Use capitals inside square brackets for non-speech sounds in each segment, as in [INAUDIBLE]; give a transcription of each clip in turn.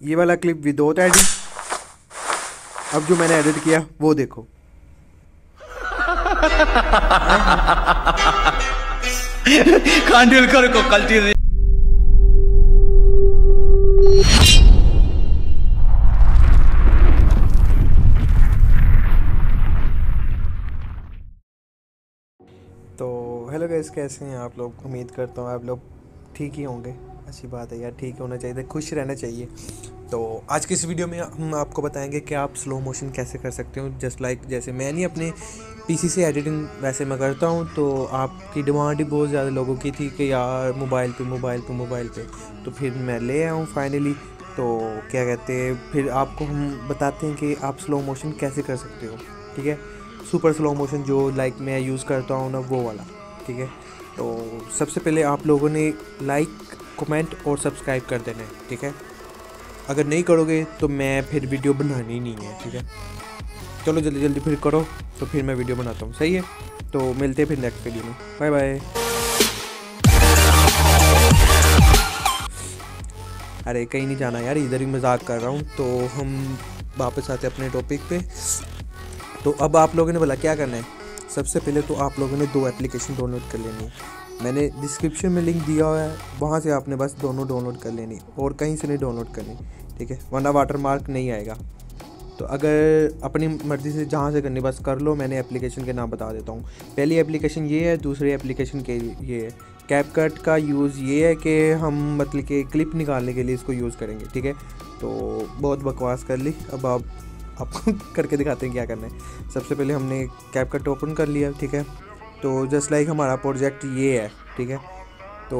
ये वाला clip without edit अब जो मैंने एडिट किया वो देखो। खांडुलकर को कल्टी तो हेलो गैस कैसे हैं आप लोग? उम्मीद करता हूँ आप लोग ठीक ही होंगे। अच्छी बात है यार, ठीक होना चाहिए, खुश रहना चाहिए। तो आज की इस वीडियो में हम आपको बताएँगे कि आप स्लो मोशन कैसे कर सकते हो जस्ट लाइक जैसे मैं नहीं अपने पीसी से एडिटिंग वैसे मैं करता हूँ तो आपकी डिमांड ही बहुत ज़्यादा लोगों की थी कि यार मोबाइल पे मोबाइल पे मोबाइल पे। तो फिर मैं ले आया हूँ फाइनली तो क्या कहते हैं, फिर आपको हम बताते हैं कि आप स्लो मोशन कैसे कर सकते हो, ठीक है? सुपर स्लो मोशन जो लाइक मैं यूज़ करता हूँ ना, वो वाला, ठीक है? तो सबसे पहले आप लोगों ने लाइक कमेंट और सब्सक्राइब कर देना, ठीक है? अगर नहीं करोगे तो मैं फिर वीडियो बनानी नहीं है, ठीक है? चलो जल्दी जल्दी फिर करो तो फिर मैं वीडियो बनाता हूँ, सही है? तो मिलते हैं फिर नेक्स्ट वीडियो में। बाय बाय अरे कहीं नहीं जाना यार, इधर ही मज़ाक कर रहा हूँ तो हम वापस आते अपने टॉपिक पे। तो अब आप लोगों ने बोला, क्या करना है? सबसे पहले तो आप लोगों ने दो एप्लीकेशन डाउनलोड कर लेनी है। मैंने डिस्क्रिप्शन में लिंक दिया हुआ है, वहाँ से आपने बस दोनों डाउनलोड कर लेनी और कहीं से नहीं डाउनलोड करनी, ठीक है? वरना वाटर मार्क नहीं आएगा। तो अगर अपनी मर्ज़ी से जहाँ से करनी बस कर लो, मैंने एप्लीकेशन के नाम बता देता हूँ। पहली एप्लीकेशन ये है, दूसरी एप्लीकेशन के ये है। कैप कट का यूज़ ये है कि हम मतलब कि क्लिप निकालने के लिए इसको यूज़ करेंगे, ठीक है? तो बहुत बकवास कर ली, अब आप आपको [LAUGHS] करके दिखाते हैं क्या करना है। सबसे पहले हमने कैप कट ओपन कर लिया, ठीक है? तो जस्ट लाइक हमारा प्रोजेक्ट ये है, ठीक है? तो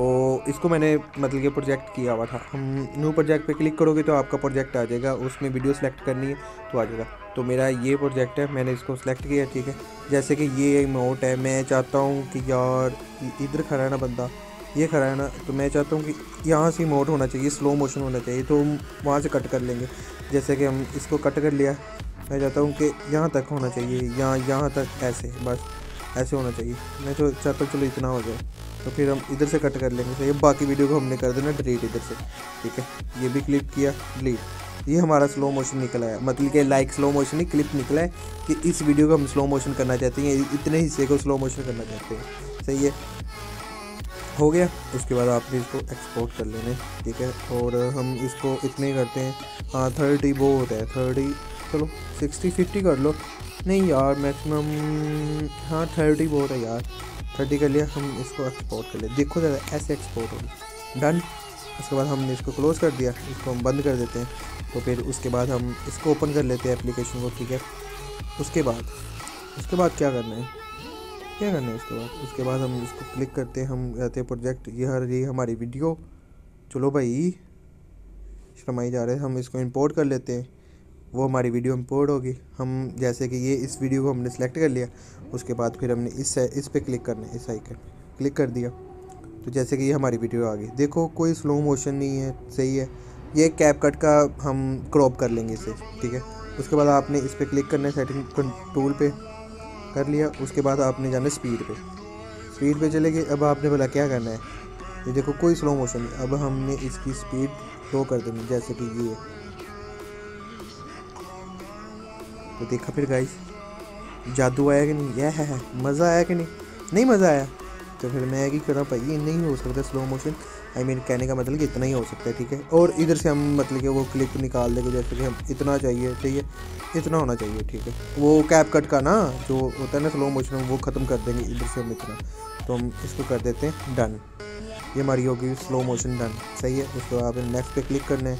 इसको मैंने मतलब कि प्रोजेक्ट किया हुआ था। हम न्यू प्रोजेक्ट पे क्लिक करोगे तो आपका प्रोजेक्ट आ जाएगा, उसमें वीडियो सेलेक्ट करनी है तो आ जाएगा। तो मेरा ये प्रोजेक्ट है, मैंने इसको सेलेक्ट किया, ठीक है? जैसे कि ये इमोट है, मैं चाहता हूँ कि यार इधर खड़ा ना बंदा ये खड़ा है ना तो मैं चाहता हूँ कि यहाँ से इमोट होना चाहिए स्लो मोशन होना चाहिए तो हम वहाँ से कट कर लेंगे। जैसे कि हम इसको कट कर लिया, मैं चाहता हूँ कि यहाँ तक होना चाहिए, यहाँ यहाँ तक ऐसे, बस, ऐसे होना चाहिए। मैं तो चाहता हूँ, चलो इतना हो जाए तो फिर हम इधर से कट कर लेंगे ये बाकी वीडियो को हमने कर देना डिलीट इधर से, ठीक है? ये भी क्लिप किया डिलीट ये हमारा स्लो मोशन निकला है मतलब कि लाइक स्लो मोशन ही क्लिप निकला है, कि इस वीडियो को हम स्लो मोशन करना चाहते हैं, इतने हिस्से को स्लो मोशन करना चाहते हैं, सही है? हो गया। उसके बाद आपने इसको एक्सपोर्ट कर लेने ठीक है? और हम इसको इतने करते हैं। हाँ थर्टी वो होता है थर्टी चलो सिक्सटी फिफ्टी कर लो। नहीं यार मैक्सिमम हाँ थर्टी बहुत है यार। थर्टी कर लिया, हम इसको एक्सपोर्ट कर लिया देखो ज़रा, ऐसे एक्सपोर्ट होगी डन उसके बाद हमने इसको क्लोज़ कर दिया। इसको हम बंद कर देते हैं। तो फिर उसके बाद हम इसको ओपन कर लेते हैं एप्लीकेशन को, ठीक है? उसके बाद उसके बाद क्या करना है? क्या करना है उसके बाद? उसके बाद हम इसको क्लिक करते हैं, हम रहते हैं प्रोजेक्ट ये हर हमारी वीडियो चलो भाई, शर्माई जा रहे हैं। हम इसको इंपोर्ट कर लेते हैं। वो हमारी वीडियो इम्पोर्ट होगी। हम, जैसे कि ये इस वीडियो को हमने सेलेक्ट कर लिया, उसके बाद फिर हमने इस इस पर क्लिक करना है, इस आइकन क्लिक कर दिया। तो जैसे कि ये हमारी वीडियो आ गई। देखो, कोई स्लो मोशन नहीं है, सही है। ये कैप कट का हम क्रॉप कर लेंगे इसे, ठीक है? उसके बाद आपने इस पर क्लिक करना है सेटिंग टूल पे। कर लिया उसके बाद आपने जाना स्पीड पे। स्पीड पे चले गए अब आपने बोला क्या करना है? ये देखो कोई स्लो मोशन नहीं। अब हमने इसकी स्पीड लो कर देनी जैसे कि ये। तो देखा फिर गाइस जादू आया कि नहीं? यह है, मज़ा आया कि नहीं? नहीं मज़ा आया। तो फिर मैं क्या कर भाई? ये नहीं हो सकता स्लो मोशन आई मीन कहने का मतलब कि इतना ही हो सकता है, ठीक है? और इधर से हम मतलब कि वो क्लिप निकाल देंगे, जैसे कि हम इतना चाहिए ठीक है इतना होना चाहिए, ठीक है? वो कैप कट का ना, जो होता है ना स्लो मोशन वो ख़त्म कर देंगे, इधर से हम इतना। तो हम इसको कर देते हैं डन ये हमारी होगी स्लो मोशन डन सही है? उसके बाद नेक्स्ट पे क्लिक करना है,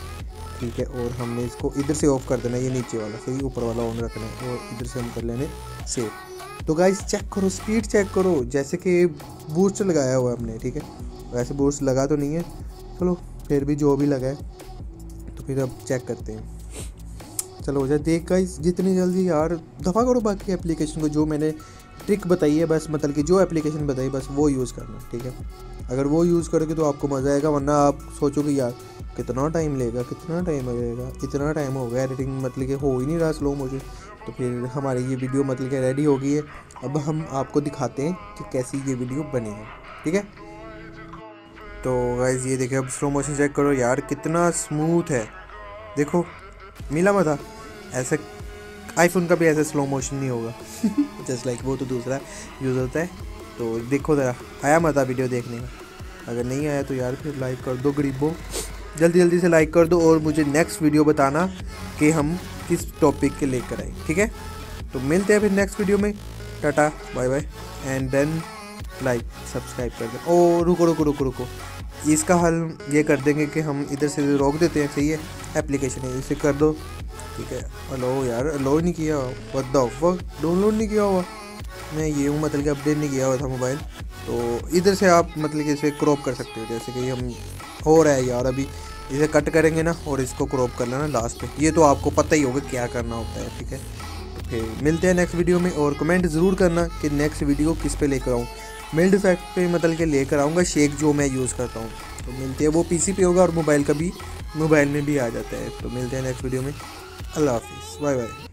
ठीक है? और हमने इसको इधर से ऑफ़ कर देना है, ये नीचे वाला, सही? ऊपर वाला ऑन रखना है, और इधर से हम कर लेने सेव तो गाइस चेक करो स्पीड चेक करो, जैसे कि बूस्ट लगाया हुआ है हमने, ठीक है? वैसे बूस्ट लगा तो नहीं है। चलो, फिर भी जो भी लगा है तो फिर अब चेक करते हैं। चलो हो जाए देख गाइस जितनी जल्दी यार, दफ़ा करो बाकी एप्लीकेशन को, जो मैंने ट्रिक बताई है, बस मतलब कि जो एप्लीकेशन बताई, बस वो यूज़ करना, ठीक है? अगर वो यूज़ करोगे तो आपको मज़ा आएगा, वरना आप सोचोगे, यार, कितना टाइम लेगा, कितना टाइम लगेगा, इतना टाइम हो गया एडिटिंग मतलब कि हो ही नहीं रहा स्लो मोशन तो फिर हमारी ये वीडियो मतलब कि रेडी हो गई है। अब हम आपको दिखाते हैं कि कैसी ये वीडियो बनी है, ठीक है? तो गाइज़ ये देखिए, अब स्लो मोशन चेक करो यार, कितना स्मूथ है। देखो, मिला मज़ा। ऐसे आईफोन का भी ऐसे स्लो मोशन नहीं होगा। [LAUGHS] जस्ट लाइक वो तो दूसरा यूज़ होता है। तो देखो ज़रा, आया मज़ा वीडियो देखने का। अगर नहीं आया तो यार फिर लाइक कर दो गरीबों। जल्दी जल्दी से लाइक कर दो और मुझे नेक्स्ट वीडियो बताना कि हम किस टॉपिक के लेकर आए, ठीक है? तो मिलते हैं फिर नेक्स्ट वीडियो में। Tata bye bye and then like subscribe कर दें। ओ रुको रुको रुको रुको। इसका हल ये कर देंगे कि हम इधर से रोक देते हैं, सही है? एप्लीकेशन है, इसे कर दो। ठीक है। अलो यार अलो नहीं किया वक्त डाउनलोड नहीं किया हुआ। मैं ये हूँ मतलब कि अपडेट नहीं किया हुआ था मोबाइल तो इधर से आप मतलब कि इसे क्रॉप कर सकते हो, जैसे कि हम हो रहा है यार अभी। इसे कट करेंगे ना, और इसको क्रॉप कर लेना लास्ट पे। ये तो आपको पता ही होगा क्या करना होता है, ठीक है? तो फिर मिलते हैं नेक्स्ट वीडियो में, और कमेंट ज़रूर करना कि नेक्स्ट वीडियो किस पे लेकर आऊँ। मिल्ड फैक्ट्री मतलब के लेकर आऊँगा, शेक जो मैं यूज़ करता हूँ। तो मिलते हैं, वो पीसी पे होगा और मोबाइल का भी मोबाइल में भी आ जाता है। तो मिलते हैं नेक्स्ट वीडियो में। अल्लाह हाफिज़। Bye bye.